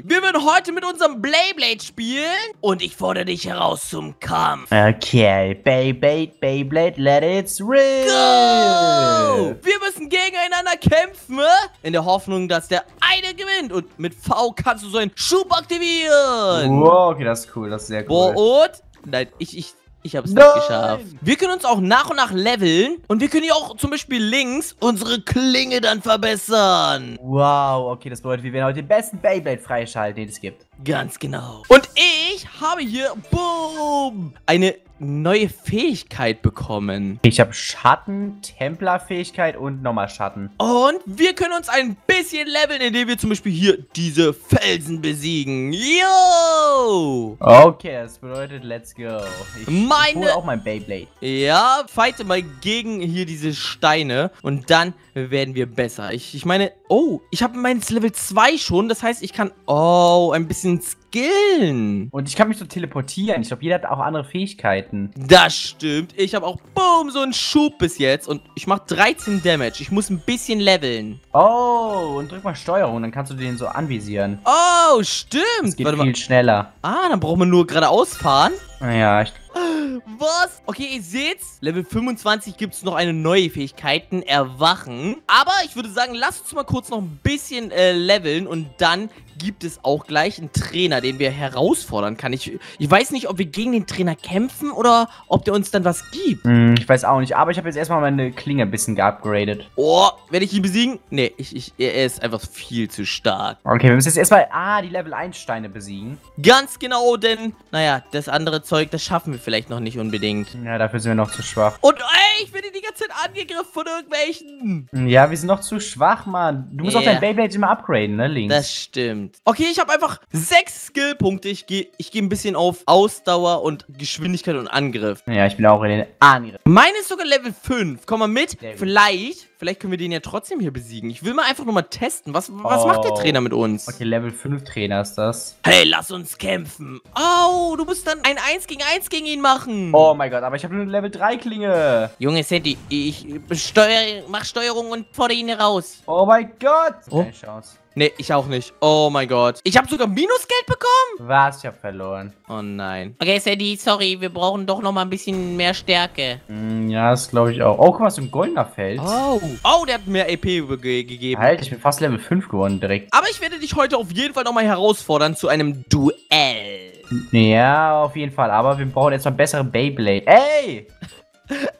Sandy, wir werden heute mit unserem Beyblade spielen und ich fordere dich heraus zum Kampf. Okay, Beyblade, Beyblade, let it rip. Go! Wir müssen gegeneinander kämpfen, ne? in der Hoffnung, dass der eine gewinnt. Und mit V kannst du so einen Schub aktivieren. Wow, okay, das ist cool, das ist sehr cool. Boah, und? Nein, ich, ich, ich habe es nicht geschafft. Wir können uns auch nach und nach leveln. Und wir können hier auch zum Beispiel links unsere Klinge dann verbessern. Wow, okay, das bedeutet, wir werden heute den besten Beyblade freischalten, den es gibt. Ganz genau. Und ich habe hier, boom, eine neue Fähigkeit bekommen. Ich habe Schatten, Templerfähigkeit und nochmal Schatten. Und wir können uns ein bisschen leveln, indem wir zum Beispiel hier diese Felsen besiegen. Yo! Okay, das bedeutet, let's go. Ich, Meine- hole auch mein Beyblade. Ja, fighte mal gegen hier diese Steine und dann werden wir besser. Ich, ich meine, oh, ich habe meins Level 2 schon, das heißt, ich kann, oh, ein bisschen skillen. Und ich kann mich so teleportieren. Ich glaube, jeder hat auch andere Fähigkeiten. Das stimmt. Ich habe auch, boom, so einen Schub bis jetzt und ich mache 13 Damage. Ich muss ein bisschen leveln. Oh, und drück mal Steuerung, dann kannst du den so anvisieren. Oh, stimmt. Das geht Warte viel mal. schneller. Ah, dann brauchen wir nur geradeaus fahren. Ja, ich, Was? Okay, ihr seht's. Level 25 gibt es noch eine neue Fähigkeiten, Erwachen. Aber ich würde sagen, lasst uns mal kurz noch ein bisschen äh, leveln und dann gibt es auch gleich einen Trainer, den wir herausfordern kann. Ich, ich weiß nicht, ob wir gegen den Trainer kämpfen oder ob der uns dann was gibt. hm, ich weiß auch nicht, aber ich habe jetzt erstmal meine Klinge ein bisschen geupgradet. Oh, werde ich ihn besiegen? Nee, ich, ich, er ist einfach viel zu stark. Okay, wir müssen jetzt erstmal, ah, die Level 1 Steine besiegen. Ganz genau, denn, naja, das andere Zeug, das schaffen wir vielleicht noch nicht unbedingt. Ja, dafür sind wir noch zu schwach. Und ey, ich werde die ganze Zeit angegriffen von irgendwelchen. Ja, wir sind noch zu schwach, Mann. Du musst auch Ja. dein Beyblade immer upgraden, ne, links. Das stimmt. Okay, ich habe einfach sechs Skillpunkte. Ich gehe ich geh ein bisschen auf Ausdauer und Geschwindigkeit und Angriff. ja, ich bin auch in den Angriff. Meine ist sogar Level 5. Komm mal mit. Vielleicht, vielleicht können wir den ja trotzdem hier besiegen. Ich will mal einfach nur mal testen. Was, was Oh. macht der Trainer mit uns? Okay, Level 5 Trainer ist das. Hey, lass uns kämpfen. Oh, du musst dann ein 1 gegen 1 gegen ihn machen. Oh mein Gott, aber ich habe nur eine Level 3 Klinge. Junge Sandy, ich steuer, mach Steuerung und fordere ihn heraus. Oh mein Gott. Oh. Keine Chance. Nee, ich auch nicht. Oh mein Gott. Ich habe sogar Minusgeld bekommen. Was? Ich habe verloren. Oh nein. Okay, Sandy, sorry, wir brauchen doch noch mal ein bisschen mehr Stärke. Hm, ja, das glaube ich auch. Oh, guck mal, so ein goldener Feld. Oh. Oh, der hat mehr EP ge gegeben. Halt, ich bin fast Level 5 geworden direkt. Aber ich werde dich heute auf jeden Fall noch mal herausfordern zu einem Duell. Ja, auf jeden Fall. Aber wir brauchen jetzt mal bessere Beyblade. Ey!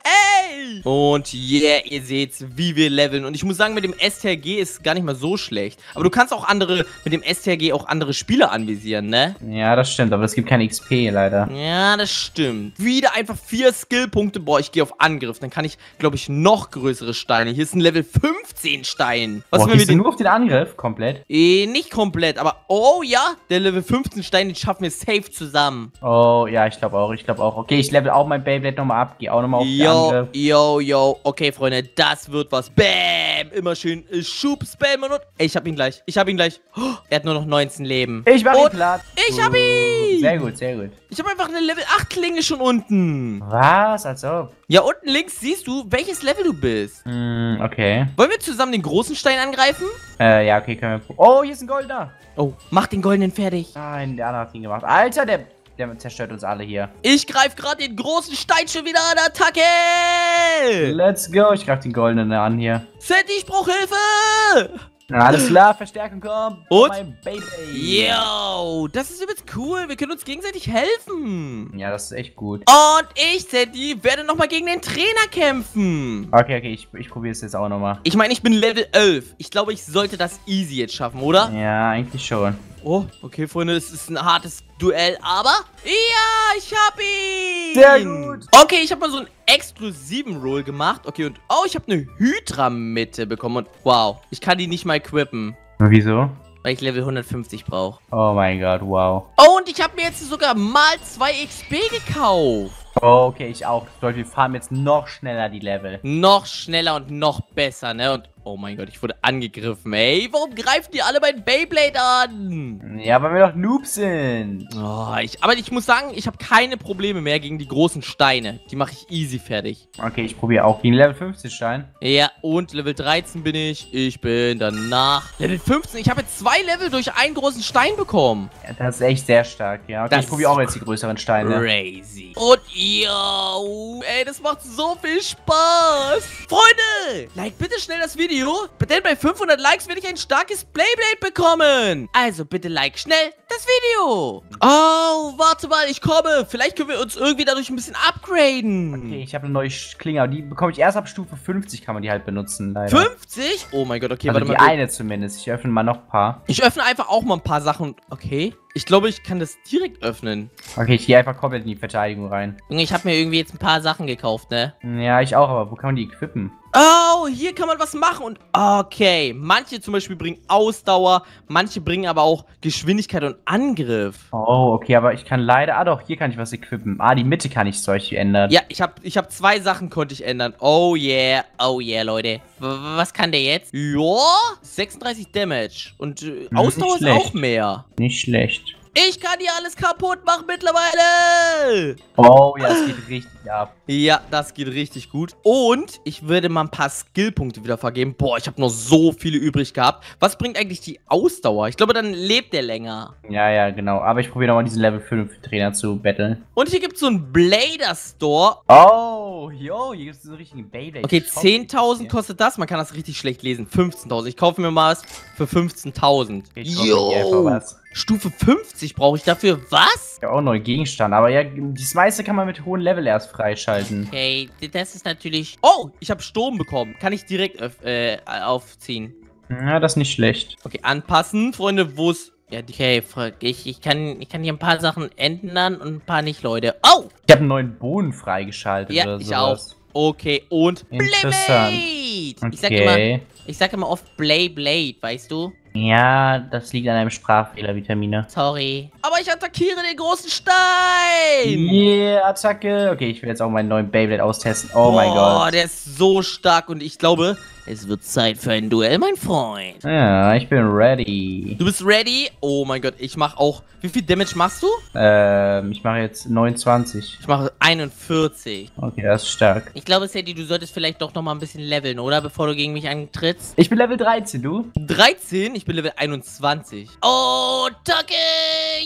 Und yeah, ihr seht's, wie wir leveln. Und ich muss sagen, mit dem STRG ist gar nicht mal so schlecht. Aber du kannst auch andere, mit dem STRG auch andere Spieler anvisieren, ne? Ja, das stimmt, aber es gibt keine XP leider. Ja, das stimmt. Wieder einfach vier Skillpunkte. Boah, ich gehe auf Angriff. Dann kann ich, glaube ich, noch größere Steine. Hier ist ein Level 15 Stein. Was Boah, wir den... nur auf den Angriff komplett? Eh, nicht komplett, aber oh ja, der Level 15 Stein, den schaffen wir safe zusammen. Oh, ja, ich glaube auch, ich glaube auch. Okay, ich level auch mein Beyblade nochmal ab, gehe auch nochmal auf den Yo, Angriff. Yo, yo. Okay, Freunde, das wird was. Bam! Immer schön Schub, Spam und... Ey, ich hab ihn gleich. Ich hab ihn gleich. Oh, er hat nur noch 19 Leben. Ich mach ihn Und platt. ich hab ihn! Sehr gut, sehr gut. Ich hab einfach eine Level 8 Klinge schon unten. Was? Als ob. Ja, unten links siehst du, welches Level du bist. Hm, okay. Wollen wir zusammen den großen Stein angreifen? Äh, ja, okay, können wir. Oh, hier ist ein goldener. Oh, mach den goldenen fertig. Nein, der andere hat ihn gemacht. Alter, der, der zerstört uns alle hier. Ich greife gerade den großen Stein schon wieder an Attacke. Let's go. Ich greif den goldenen an hier. Sandy, ich brauche Hilfe. Alles klar, Verstärkung kommt. Und? Mein Baby. Yo, das ist übelst cool. Wir können uns gegenseitig helfen. Ja, das ist echt gut. Und ich, Sandy, werde nochmal gegen den Trainer kämpfen. Okay, okay, ich, ich probiere es jetzt auch nochmal. Ich meine, ich bin Level 11. Ich glaube, ich sollte das easy jetzt schaffen, oder? Ja, eigentlich schon. Oh, okay, Freunde, es ist ein hartes Duell, aber... Ja, ich hab ihn! Sehr gut. Okay, ich habe mal so einen exklusiven Roll gemacht. Okay, und... Oh, ich habe eine Hydra-Mitte bekommen und... Wow, ich kann die nicht mal equippen, Wieso? weil ich Level 150 brauche. Oh mein Gott, wow. Oh, und ich habe mir jetzt sogar mal 2 XP gekauft. Oh, okay, ich auch. Das bedeutet, wir fahren jetzt noch schneller die Level. Noch schneller und noch besser, ne? Und Oh mein Gott, ich wurde angegriffen, ey. Warum greifen die alle mein Beyblade an? Ja, weil wir doch Noobs sind. Oh, ich, aber ich muss sagen, ich habe keine Probleme mehr gegen die großen Steine. Die mache ich easy fertig. Okay, ich probiere auch gegen Level 15 Stein. Ja, und Level 13 bin ich. Ich bin danach Level 15. Ich habe jetzt zwei Level durch einen großen Stein bekommen. Ja, das ist echt sehr stark, ja. Okay, Das ich probiere auch jetzt die größeren Steine. Crazy. Und yo, ey, das macht so viel Spaß. Freunde, like bitte schnell das Video, denn bei 500 Likes werde ich ein starkes Beyblade bekommen. Also bitte like schnell das Video. Oh, warte mal, ich komme. Vielleicht können wir uns irgendwie dadurch ein bisschen upgraden. Okay, ich habe eine neue Klinge, aber die bekomme ich erst ab Stufe 50, kann man die halt benutzen, leider. 50? Oh mein Gott, okay, Also warte die mal. eine zumindest. Ich öffne mal noch ein paar. Ich öffne einfach auch mal ein paar Sachen. Okay. Ich glaube, ich kann das direkt öffnen. Okay, ich gehe einfach komplett in die Verteidigung rein. Junge, ich habe mir irgendwie jetzt ein paar Sachen gekauft, ne? Ja, ich auch, aber wo kann man die equippen? Oh, hier kann man was machen und okay. Manche zum Beispiel bringen Ausdauer, manche bringen aber auch Geschwindigkeit und Angriff. Oh, okay, aber ich kann leider... Ah doch, hier kann ich was equippen. Ah, die Mitte kann ich solche ändern. Ja, ich habe ich hab zwei Sachen konnte ich ändern. Oh yeah, oh yeah, Leute. W was kann der jetzt? Ja, 36 Damage und äh, Ausdauer ist auch mehr. Nicht schlecht. Ich kann hier alles kaputt machen mittlerweile. Oh, ja, es geht richtig ab. Ja, das geht richtig gut. Und ich würde mal ein paar Skillpunkte wieder vergeben. Boah, ich habe noch so viele übrig gehabt. Was bringt eigentlich die Ausdauer? Ich glaube, dann lebt der länger. Ja, ja, genau. Aber ich probiere nochmal diesen Level 5 Trainer zu battlen. Und hier gibt es so einen Blader Store. Oh, yo, hier gibt es so einen richtigen Beyblade. Okay, Shop. 10.000 kostet das. Man kann das richtig schlecht lesen. 15.000. Ich kaufe mir mal was für 15.000. Ich kaufe mir einfach Yo! Stufe 50 brauche ich dafür. Was? Ja, auch ein neuer Gegenstand. Aber ja, das meiste kann man mit hohem Level erst freischalten. Okay, das ist natürlich... Oh, ich habe Sturm bekommen. Kann ich direkt äh, aufziehen. Ja, das ist nicht schlecht. Okay, anpassen, Freunde, wo es... Ja, okay, ich, ich, kann, ich kann hier ein paar Sachen ändern und ein paar nicht, Leute. Oh! Ich habe einen neuen Boden freigeschaltet Ja, oder ich sowas. Okay, und. Blade! Ich sag immer, Okay. ich sag immer oft Blay Blade, weißt du? Ja, das liegt an einem Sprachfehler, Vitamine. Sorry. Aber ich attackiere den großen Stein! Yeah, Attacke. Okay, ich will jetzt auch meinen neuen Beyblade austesten. Oh mein Boah, Gott. der ist so stark und ich glaube, es wird Zeit für ein Duell, mein Freund. Ja, ich bin ready. Du bist ready? Oh mein Gott, ich mach auch... Wie viel Damage machst du? Ähm, ich mache jetzt 29. Ich mache 41. Okay, das ist stark. Ich glaube, Sadie, du solltest vielleicht doch noch mal ein bisschen leveln, oder? Bevor du gegen mich antrittst. Ich bin Level 13, du? 13, ich bin Level 21. Oh, Tacke!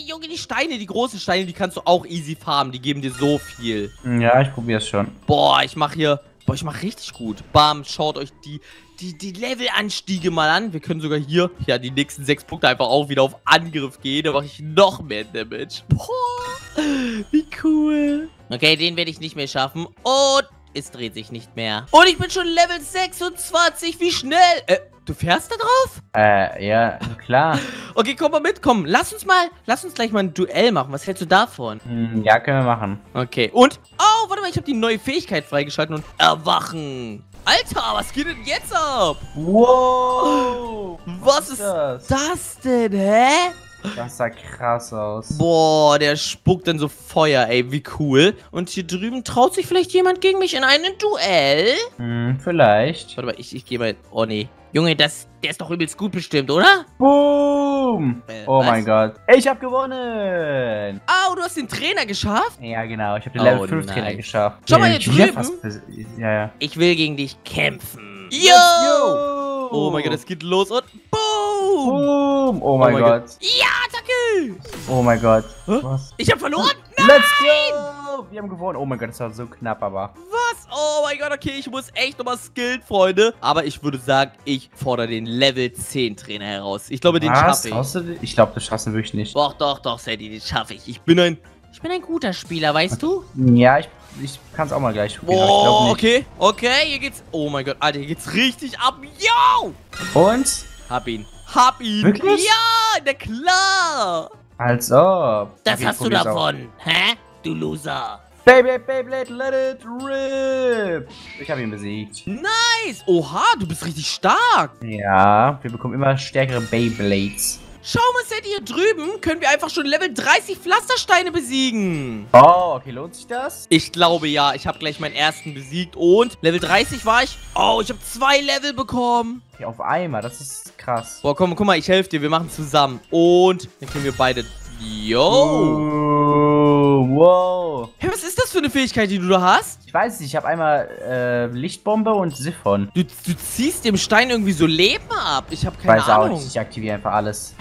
Junge, die Steine, die großen Steine, die kannst du auch easy farmen. Die geben dir so viel. Ja, ich probiere es schon. Boah, ich mach hier... Boah, ich mach richtig gut. Bam, schaut euch die, die, die Levelanstiege mal an. Wir können sogar hier, ja, die nächsten sechs Punkte einfach auch wieder auf Angriff gehen. Da mache ich noch mehr Damage. Boah, wie cool. Okay, den werde ich nicht mehr schaffen. Und es dreht sich nicht mehr. Und ich bin schon Level 26. Wie schnell? Äh, du fährst da drauf? Äh, ja, klar. Okay, komm mal mit, komm. Lass uns mal, lass uns gleich mal ein Duell machen. Was hältst du davon? Hm, ja, können wir machen. Okay, und? Oh, mal, ich habe die neue Fähigkeit freigeschalten und erwachen. Alter, was geht denn jetzt ab? Wow! Was ist das? das denn, hä? Das sah krass aus. Boah, der spuckt dann so Feuer, ey, wie cool. Und hier drüben traut sich vielleicht jemand gegen mich in einen Duell? Hm, vielleicht. Warte mal, ich, ich gehe mal... Oh, nee. Junge, das, der ist doch übelst gut bestimmt, oder? Boom! Äh, oh was? mein Gott. Ich hab gewonnen! Au, du hast den Trainer geschafft? Ja, genau. Ich habe den Oh, Level 5 nice. Trainer geschafft. Schau mal Ja, hier wieder drüben. Ja, ja. Ich will gegen dich kämpfen. Let's go! Oh mein Gott, es geht los und boom! Boom! Oh mein mein Gott. Ja, Attacke! Oh mein Gott. Hä? Was? Ich hab verloren? Let's go! Wir haben gewonnen. Oh mein Gott, das war so knapp, aber. Was? Oh mein Gott, okay, ich muss echt nochmal skillen, Freunde. Aber ich würde sagen, ich fordere den Level 10 Trainer heraus. Ich glaube, den schaffe ich. Du? Ich glaube, das schaffen wir wirklich nicht. Doch, doch, doch, Sadie, den schaffe ich. Ich bin ein, ich bin ein guter Spieler, weißt du? Ja, ich, ich kann es auch mal gleich aber Oh, okay, okay, hier geht's. Oh mein Gott, Alter, hier geht's richtig ab. Yo! Und? Hab ihn. Hab ihn. Wirklich? Ja, na klar. Als ob. Das Okay, hast du probier's auch. davon. Hä? Du Loser. Baby, Beyblade, let it rip! Ich habe ihn besiegt. Nice. Oha, du bist richtig stark. Ja, wir bekommen immer stärkere Beyblades. Schau mal, Sandy, hier drüben können wir einfach schon Level 30 Pflastersteine besiegen. Oh, okay, lohnt sich das? Ich glaube ja. Ich habe gleich meinen ersten besiegt und Level 30 war ich. Oh, ich habe zwei Level bekommen. Okay, auf einmal, das ist krass. Boah, komm, guck mal, ich helfe dir. Wir machen zusammen. Und dann können wir beide... Yo. Oh, wow. Hey, was ist das für eine Fähigkeit, die du da hast? Ich weiß nicht, ich habe einmal äh, Lichtbombe und Siphon. Du, du ziehst dem Stein irgendwie so Leben ab. Ich habe Ich keine weiß auch Ahnung. nicht, ich aktiviere einfach alles.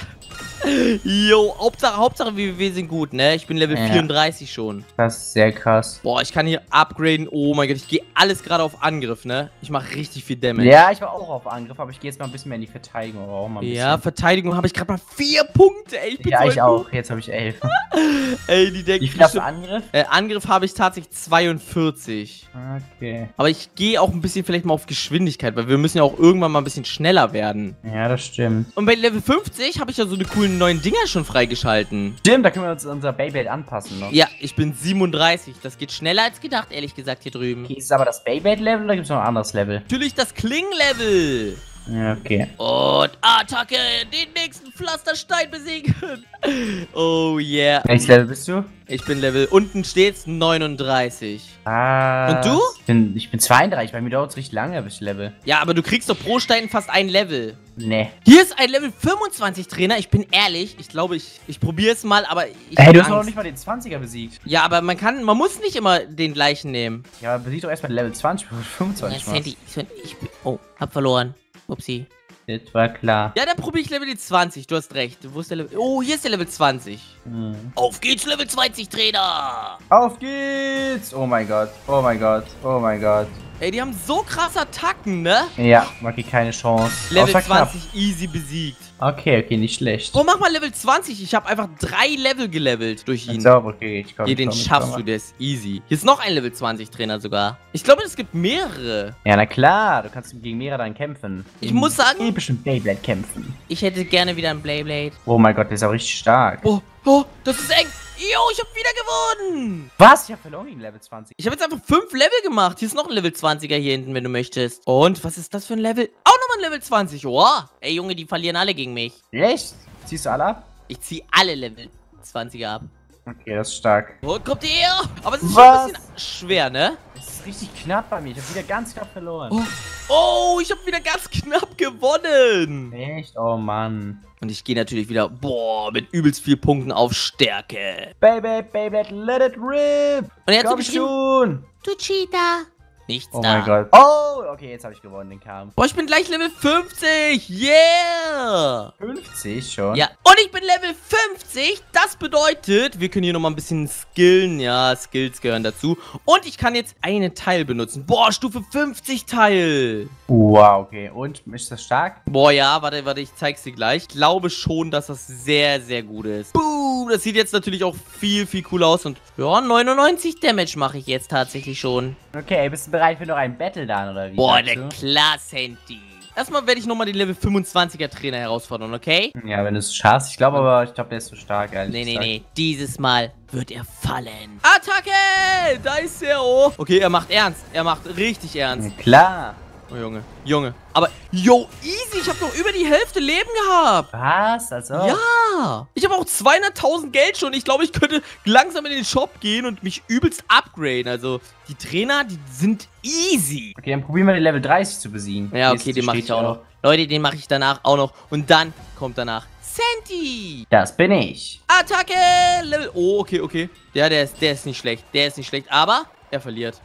Yo, Hauptsache, Hauptsache, wir, wir sind gut, ne? Ich bin Level Ja. 34 schon. Das ist sehr krass. Boah, ich kann hier upgraden. Oh mein Gott, ich gehe alles gerade auf Angriff, ne? Ich mache richtig viel Damage. Ja, ich war auch auf Angriff, aber ich gehe jetzt mal ein bisschen mehr in die Verteidigung. Auch mal Ja. Verteidigung habe ich gerade mal vier Punkte, ey. Ich bin ja, so ich auch. Jetzt habe ich elf. Ey, die denken Wie viel hast du Angriff? äh, Angriff habe ich tatsächlich 42. Okay. Aber ich gehe auch ein bisschen vielleicht mal auf Geschwindigkeit, weil wir müssen ja auch irgendwann mal ein bisschen schneller werden. Ja, das stimmt. Und bei Level 50 habe ich ja so eine neuen Dinger schon freigeschalten. Stimmt, da können wir uns unser Beyblade anpassen noch. Ja, ich bin 37. Das geht schneller als gedacht, ehrlich gesagt, hier drüben. Okay, ist es aber das Beyblade-Level oder gibt es noch ein anderes Level? Natürlich das Kling-Level. Ja, okay. Und Attacke, den nächsten Pflasterstein besiegen. Oh yeah. Welches Level bist du? Ich bin Level, unten steht's 39. Ah. Und du? Ich bin, ich bin 32, bei mir dauert es richtig lange, bis ich Level. Ja, aber du kriegst doch pro Stein fast ein Level. Nee. Hier ist ein Level 25 Trainer. Ich bin ehrlich, ich glaube, ich, ich probiere es mal, aber ich Hey, du hast noch nicht mal den 20er besiegt. Ja, aber man kann, man muss nicht immer den gleichen nehmen. Ja, aber besieg doch erstmal Level 20, bevor du Ja, 25 machst. Sandy, ich, ich, oh, hab verloren. Upsi. Das war klar. Ja, dann probiere ich Level 20. Du hast recht. Wo ist der Level? Oh, hier ist der Level 20. Hm. Auf geht's, Level 20 Trainer. Auf geht's! Oh mein Gott, oh mein Gott, oh mein Gott. Ey, die haben so krasse Attacken, ne? Ja, Maki, keine Chance. Level Außer knapp. 20 easy besiegt. Okay, okay, nicht schlecht. Oh, mach mal Level 20. Ich habe einfach drei Level gelevelt durch ihn. So, okay, ich komm. Hier, ich den komm, ich schaffst komm. du, der ist easy. Hier ist noch ein Level 20 Trainer sogar. Ich glaube, es gibt mehrere. Ja, na klar, du kannst gegen mehrere dann kämpfen. Ich Im muss sagen- epischen Beyblade kämpfen. Ich hätte gerne wieder ein Beyblade. Oh mein Gott, der ist auch richtig stark. Oh, oh, das ist eng. Jo, ich habe wieder gewonnen. Was? Ich hab verloren gegen Level 20. Ich habe jetzt einfach fünf Level gemacht. Hier ist noch ein Level 20er hier hinten, wenn du möchtest. Und was ist das für ein Level? Auch nochmal ein Level 20. Oh, ey Junge, die verlieren alle gegen mich. Echt? Ziehst du alle ab? Ich ziehe alle Level 20er ab. Okay, das ist stark. Oh, kommt ihr? Aber es ist Was? schon ein bisschen schwer, ne? Das ist richtig knapp bei mir. Ich hab wieder ganz knapp verloren. Oh, oh ich habe wieder ganz knapp gewonnen. Echt? Oh Mann. Und ich gehe natürlich wieder, boah, mit übelst viel Punkten auf Stärke. Beyblade, Beyblade, let it rip! Und er hat so Komm geschrieben, schon! du Cheater. Nichts Oh da. mein Gott. Oh, okay, jetzt habe ich gewonnen, den Kampf. Boah, ich bin gleich Level 50. Yeah. 50 schon? Ja, und ich bin Level 50. Das bedeutet, wir können hier nochmal ein bisschen skillen. Ja, Skills gehören dazu. Und ich kann jetzt einen Teil benutzen. Boah, Stufe 50 Teil. Wow, okay. Und, ist das stark? Boah, ja, warte, warte, ich zeig's dir gleich. Ich glaube schon, dass das sehr, sehr gut ist. Boom, das sieht jetzt natürlich auch viel, viel cooler aus. Und ja, 99 Damage mache ich jetzt tatsächlich schon. Okay, bist du bereit für noch ein Battle dann, oder wie? Boah, du? Klass, Handy. Erstmal werde ich nochmal den Level 25er Trainer herausfordern, okay? Ja, wenn du es schaffst. Ich glaube aber, ich glaube, der ist zu stark, ehrlich Nee, nee, nee. Dieses Mal wird er fallen. Attacke! Da ist er. Oh. Okay, er macht ernst. Er macht richtig ernst. Ja, klar. Oh, Junge. Junge. Aber, yo, easy. Ich habe noch über die Hälfte Leben gehabt. Was? Also? Ja. Ich habe auch 200.000 Geld schon. Ich glaube, ich könnte langsam in den Shop gehen und mich übelst upgraden. Also, die Trainer, die sind easy. Okay, dann probieren wir den Level 30 zu besiegen. Ja, okay, den mache ich auch noch. Leute, den mache ich danach auch noch. Und dann kommt danach Sandy. Das bin ich. Attacke! Level. Oh, okay, okay. Ja, der ist, der ist nicht schlecht. Der ist nicht schlecht, aber er verliert.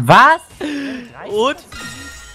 Was? Und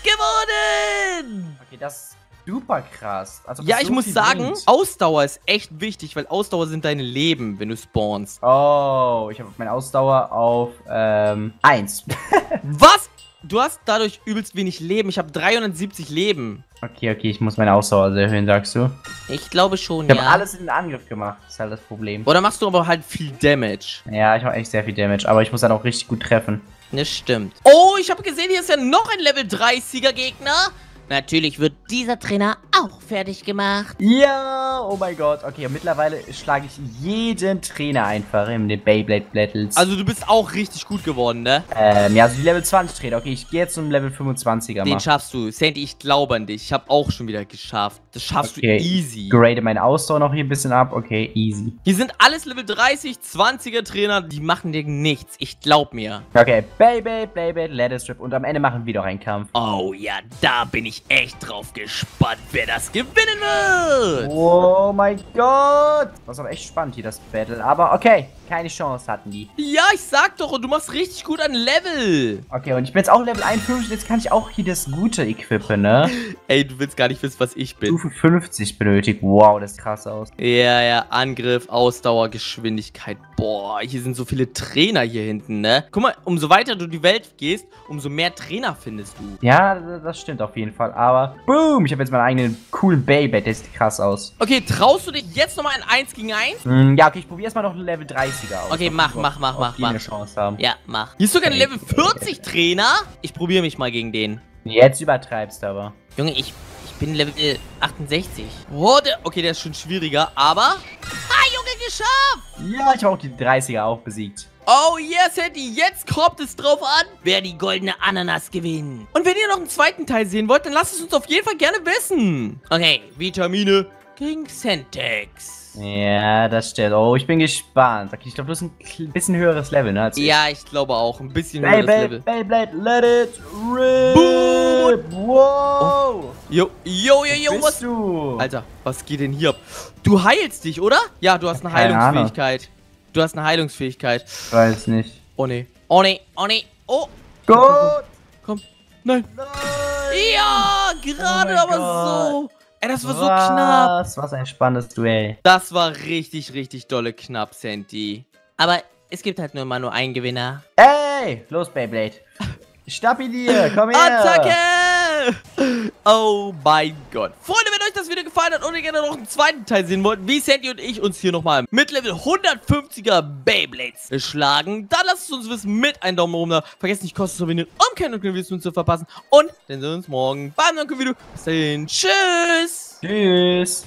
gewonnen! Okay, das ist super krass. Also, Ja, ich so muss sagen, bringt. Ausdauer ist echt wichtig, weil Ausdauer sind deine Leben, wenn du spawnst. Oh, ich habe meine Ausdauer auf ähm, 1. Was? Du hast dadurch übelst wenig Leben. Ich habe 370 Leben. okay, okay, ich muss meine Ausdauer erhöhen, sagst du? Ich glaube schon, Ich habe ja. alles in den Angriff gemacht. Das ist halt das Problem. Oder machst du aber halt viel Damage. Ja, ich mache echt sehr viel Damage, aber ich muss dann auch richtig gut treffen. Das stimmt. Oh, ich habe gesehen, hier ist ja noch ein Level 30er Gegner. Natürlich wird dieser Trainer auch fertig gemacht. Ja, oh mein Gott. Okay, und mittlerweile schlage ich jeden Trainer einfach in den Beyblade Battles. Also du bist auch richtig gut geworden, ne? ähm, ja, also die Level 20 Trainer. Okay, ich gehe jetzt zum Level 25er Den mal. schaffst du. Sandy, ich glaube an dich. Ich habe auch schon wieder geschafft. Das schaffst Okay. du easy. Grade meine Ausdauer noch hier ein bisschen ab. Okay, easy. Hier sind alles Level 30, 20er Trainer. Die machen dir nichts. Ich glaub mir. Okay, Beyblade, Beyblade, Ladder Strip und am Ende machen wir doch einen Kampf. Oh ja, da bin ich echt drauf gespannt, wer das gewinnen wird. Oh mein Gott. Das ist aber echt spannend hier, das Battle. Aber okay, keine Chance hatten die. Ja, ich sag doch, und du machst richtig gut an Level. Okay, und ich bin jetzt auch Level 51, jetzt kann ich auch hier das Gute equippen, ne? Ey, du willst gar nicht wissen, was ich bin. Stufe 50 benötigt. Wow, das sieht krass aus. Ja, ja, Angriff, Ausdauer, Geschwindigkeit. Boah, hier sind so viele Trainer hier hinten, ne? Guck mal, umso weiter du die Welt gehst, umso mehr Trainer findest du. Ja, das stimmt auf jeden Fall, aber boom, ich habe jetzt meinen eigenen coolen Baybet, der sieht krass aus. Okay, traust du dich jetzt nochmal in 1 gegen 1? Mm, hm, ja, okay, ich probiere erstmal noch Level 30 scheißegal. Aus. Okay, mach, mach, mach, mach, mach. eine Chance haben. Ja, mach. Hier ist sogar ein Level 40 Trainer. Ich probiere mich mal gegen den. Jetzt übertreibst du aber. Junge, ich, ich bin Level 68. Oh, der, okay, der ist schon schwieriger, aber... Ah, Junge, geschafft! Ja, ich habe auch die 30er auch besiegt. Oh yes, Hattie, jetzt kommt es drauf an, wer die goldene Ananas gewinnt. Und wenn ihr noch einen zweiten Teil sehen wollt, dann lasst es uns auf jeden Fall gerne wissen. Okay, Vitamine gegen Centex. Ja, das stimmt. Oh, ich bin gespannt. Okay, ich glaube, du hast ein bisschen höheres Level, ne? Als ich. Ja, ich glaube auch, ein bisschen höheres Beyblade, Level. Beyblade, let it rip! Boom! Wow! Jo, jo, jo, Bist was... du? Alter, was geht denn hier ab? Du heilst dich, oder? Ja, du hast eine Keine Ahnung. Heilungsfähigkeit. Du hast eine Heilungsfähigkeit. Ich weiß nicht. Oh nee. Oh nee. Oh nee. Oh. Gut! Komm. Nein. Nein! Ja, gerade Oh aber Gott. so. Ey, das war so knapp. Was? Was ein spannendes Duell. Das war richtig, richtig dolle knapp, Sandy. Aber es gibt halt nur immer nur einen Gewinner. Ey! Los, Beyblade. Stappi dir, komm her! Attacke! Oh mein Gott. Freunde, wenn euch das Video gefallen hat und ihr gerne noch einen zweiten Teil sehen wollt, wie Sandy und ich uns hier nochmal mit Level 150er Beyblades schlagen, dann lasst es uns wissen mit einem Daumen oben da. Vergesst nicht, kostenlos zu abonnieren, um keine Videos zu verpassen. Und dann sehen wir uns morgen beim neuen Video. Bis dahin, tschüss! Tschüss!